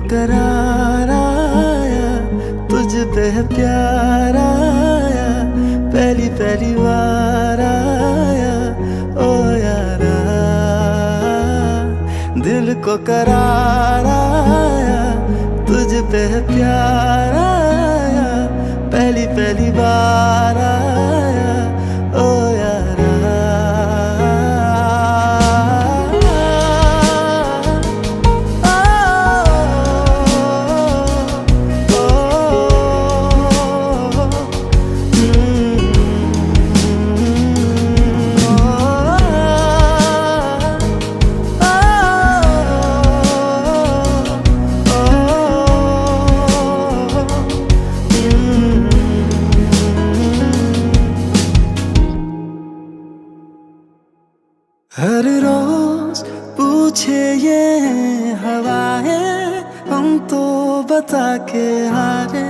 करार आया, तुझ पे प्यार आया, पहली पहली बार आया, ओ यारा। दिल को करार आया, तुझ पे प्यार आया, पहली पहली बार आया। हर रोज पूछे ये हवाएँ हम तो बता के हारे।